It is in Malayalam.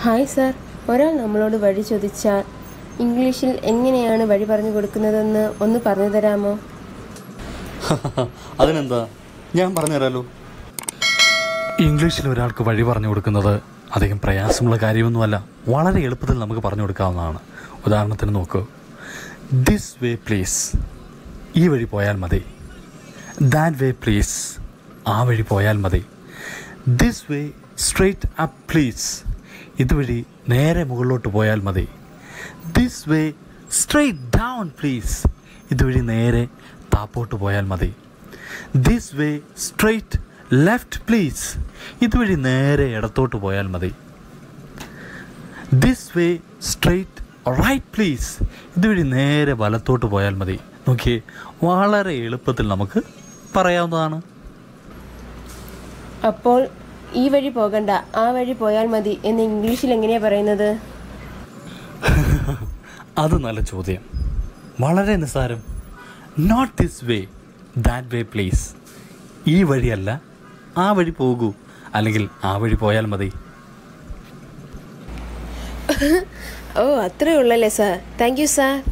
Hi sir. ഒരാൾ നമ്മളോട് വഴി ചോദിച്ചാൽ ഇംഗ്ലീഷിൽ എങ്ങനെയാണ് വഴി പറഞ്ഞു കൊടുക്കുന്നതെന്ന് ഒന്ന് പറഞ്ഞു തരാമോ? അതിനെന്താ? ഞാൻ പറഞ്ഞുതരാലോ ഇംഗ്ലീഷിൽ ഒരാൾക്ക് വഴി പറഞ്ഞു കൊടുക്കുന്നത് അധികം പ്രയാസമുള്ള കാര്യമൊന്നുമല്ല വളരെ എളുപ്പത്തിൽ നമുക്ക് പറഞ്ഞു കൊടുക്കാവുന്നതാണ്. ഉദാഹരണത്തിന് നോക്കൂ. ദിസ് വേ പ്ലീസ് ഈ വഴി പോയാൽ മതി. ദാറ്റ് വേ പ്ലീസ് ആ വഴി പോയാൽ മതി. This way straight up please ഇതുവഴി നേരെ മുകളിലോട്ട് പോയാൽ മതി. This way straight down please ഇതുവഴി നേരെ താപ്പോട്ട് പോയാൽ മതി. This way straight left please ഇതുവഴി നേരെ ഇടത്തോട്ട് പോയാൽ മതി. This way straight right please ഇതുവഴി നേരെ വലത്തോട്ട് പോയാൽ മതി. നോക്കിയേ വളരെ എളുപ്പത്തിൽ നമുക്ക് പറയാവുന്നതാണ്. അപ്പോൾ ഈ വഴി പോകണ്ട ആ വഴി പോയാൽ മതി എന്ന് ഇംഗ്ലീഷിൽ എങ്ങനെയാ പറയുന്നത്? അത് നല്ല ചോദ്യം. വളരെ നിസ്സാരം. Not this way that way please ഈ വഴിയല്ല ആ വഴി പോകൂ. അല്ലെങ്കിൽ ആ വഴി പോയാൽ മതി. ഓ അത്രേ ഉള്ളല്ലേ സാർ. Thank you sir